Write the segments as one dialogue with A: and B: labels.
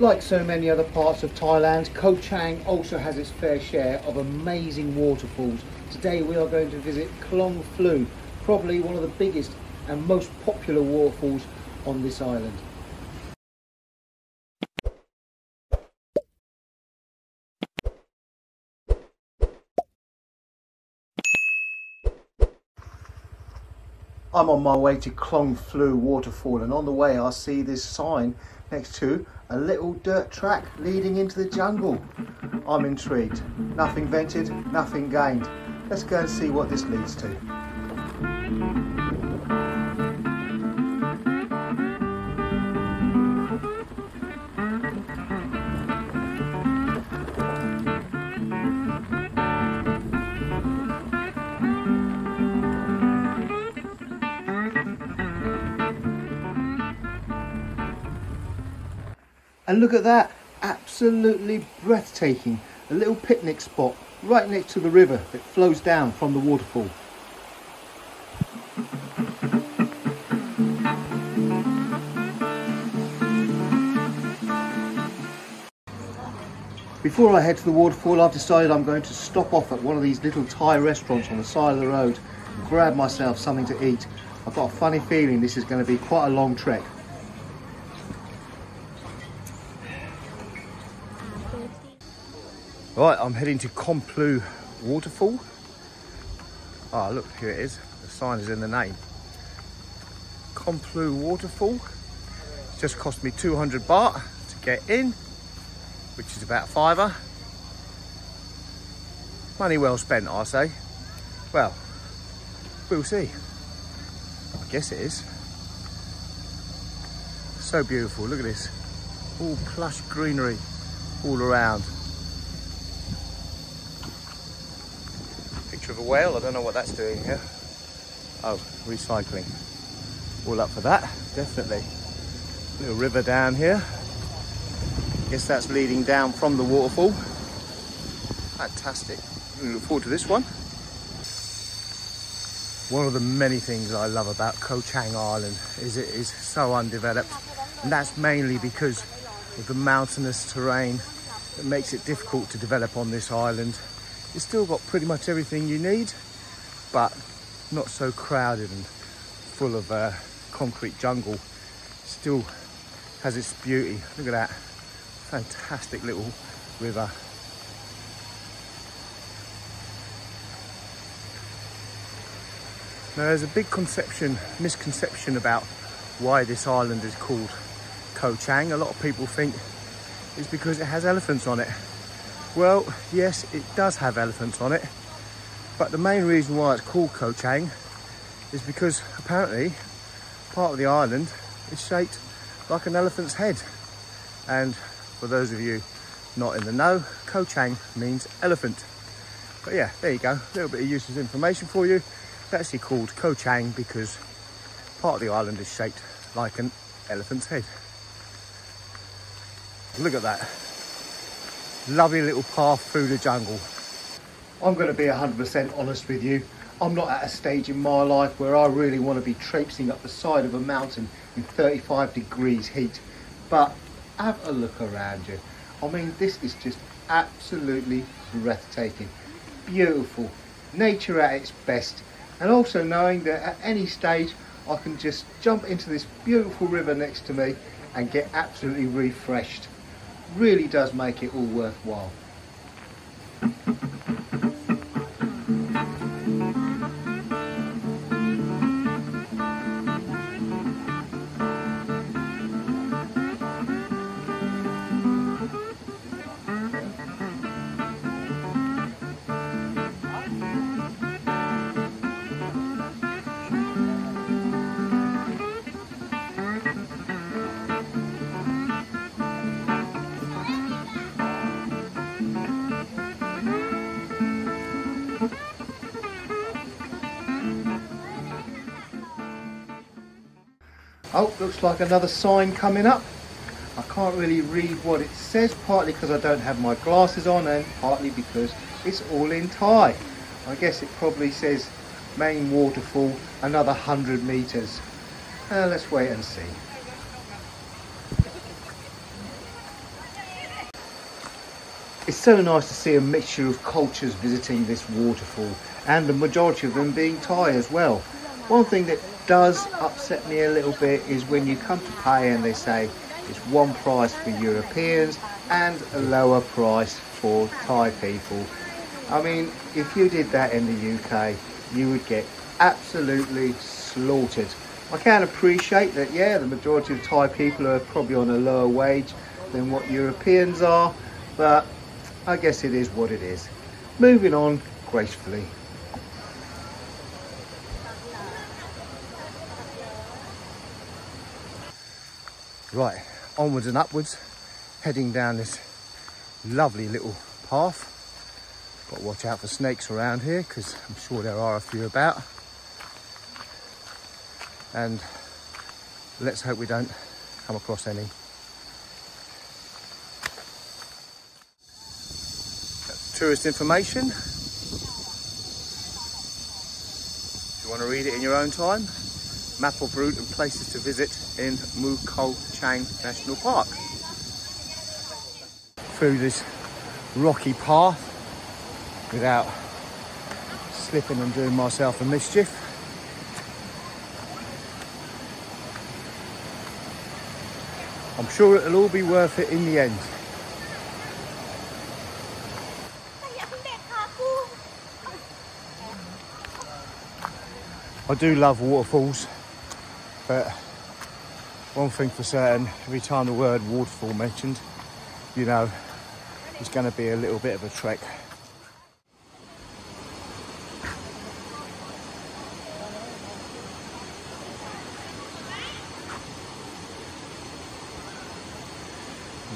A: Like so many other parts of Thailand, Koh Chang also has its fair share of amazing waterfalls. Today we are going to visit Khlong Phlu, probably one of the biggest and most popular waterfalls on this island. I'm on my way to Khlong Phlu waterfall and on the way I see this sign next to a little dirt track leading into the jungle. I'm intrigued. Nothing ventured, nothing gained. Let's go and see what this leads to. And look at that, absolutely breathtaking. A little picnic spot right next to the river that flows down from the waterfall. Before I head to the waterfall, I've decided I'm going to stop off at one of these little Thai restaurants on the side of the road grab myself something to eat. I've got a funny feeling this is going to be quite a long trek. Right, I'm heading to Khlong Phlu Waterfall. Ah, oh, look, here it is. The sign is in the name. Khlong Phlu Waterfall. It's just cost me 200 baht to get in, which is about fiver. Money well spent, I say. Well, we'll see. I guess it is. So beautiful, look at this. All plush greenery all around. Of a whale. I don't know what that's doing here. Oh, recycling. All up for that, definitely. Little river down here. Guess that's leading down from the waterfall. Fantastic. Look forward to this one. One of the many things I love about Koh Chang Island is it is so undeveloped. And that's mainly because of the mountainous terrain that makes it difficult to develop on this island it's still got pretty much everything you need, but not so crowded and full of uh, concrete jungle. Still has its beauty. Look at that. Fantastic little river. Now there's a big conception, misconception about why this island is called Koh Chang. A lot of people think it's because it has elephants on it. Well, yes, it does have elephants on it, but the main reason why it's called Koh Chang is because apparently part of the island is shaped like an elephant's head. And for those of you not in the know, Koh Chang means elephant. But yeah, there you go, a little bit of useless information for you. It's actually called Koh Chang because part of the island is shaped like an elephant's head. Look at that lovely little path through the jungle. I'm going to be 100% honest with you. I'm not at a stage in my life where I really want to be traipsing up the side of a mountain in 35 degrees heat. But have a look around you. I mean, this is just absolutely breathtaking. Beautiful. Nature at its best. And also knowing that at any stage I can just jump into this beautiful river next to me and get absolutely refreshed really does make it all worthwhile. Oh, looks like another sign coming up. I can't really read what it says, partly because I don't have my glasses on and partly because it's all in Thai. I guess it probably says main waterfall, another 100 metres. Uh, let's wait and see. It's so nice to see a mixture of cultures visiting this waterfall and the majority of them being Thai as well. One thing that does upset me a little bit is when you come to pay and they say it's one price for Europeans and a lower price for Thai people. I mean, if you did that in the UK, you would get absolutely slaughtered. I can appreciate that, yeah, the majority of Thai people are probably on a lower wage than what Europeans are, but I guess it is what it is. Moving on gracefully. Right, onwards and upwards, heading down this lovely little path. Got to watch out for snakes around here because I'm sure there are a few about. And let's hope we don't come across any. tourist information. If you want to read it in your own time, map of route and places to visit in Mu Ko Chang National Park. Through this rocky path without slipping and doing myself a mischief. I'm sure it'll all be worth it in the end. I do love waterfalls, but one thing for certain, every time the word waterfall mentioned, you know, it's going to be a little bit of a trek.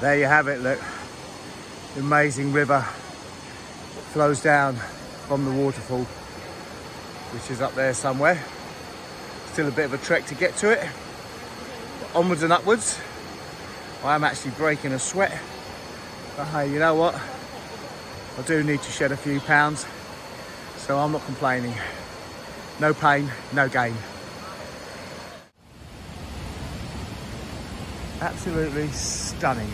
A: There you have it, look. The amazing river flows down from the waterfall which is up there somewhere. Still a bit of a trek to get to it. But onwards and upwards. I am actually breaking a sweat. But hey, you know what? I do need to shed a few pounds, so I'm not complaining. No pain, no gain. Absolutely stunning.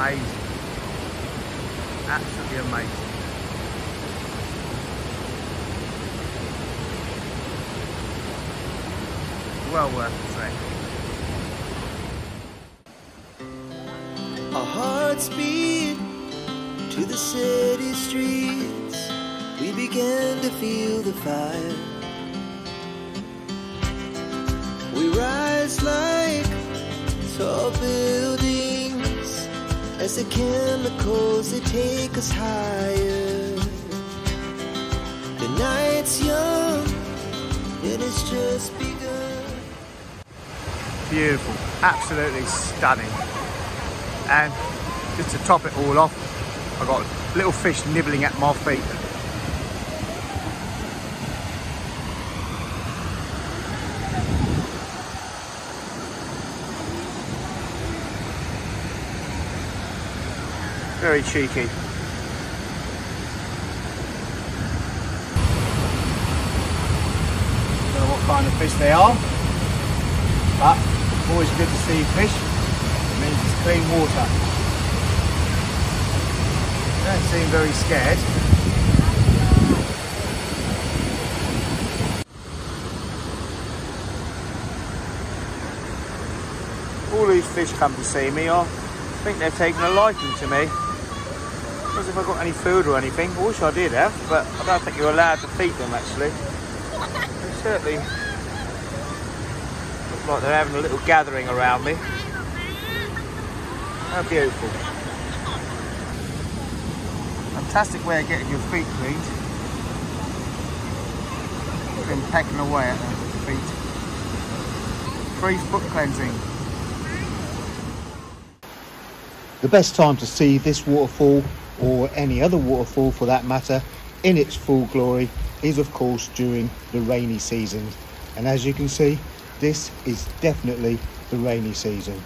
A: amazing. Absolutely amazing. Well worth the trek.
B: Our hearts beat to the city streets. We began to feel the fire. As the chemicals they take us higher. The night's young, and it's just begun.
A: Beautiful, absolutely stunning. And just to top it all off, I've got little fish nibbling at my feet. Very cheeky. Don't know what kind of fish they are, but always good to see fish. It means it's clean water. They don't seem very scared. All these fish come to see me. I think they've taken a liking to me suppose if I got any food or anything. I wish I did have, but I don't think you're allowed to feed them actually. They certainly look like they're having a little gathering around me. How beautiful. Fantastic way of getting your feet cleaned. Been pecking away at the feet. Free foot cleansing. The best time to see this waterfall or any other waterfall for that matter in its full glory is of course during the rainy season and as you can see this is definitely the rainy season.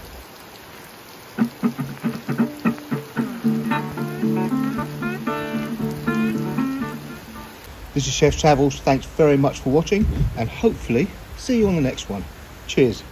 A: This is Chef Travels, thanks very much for watching and hopefully See you on the next one. Cheers.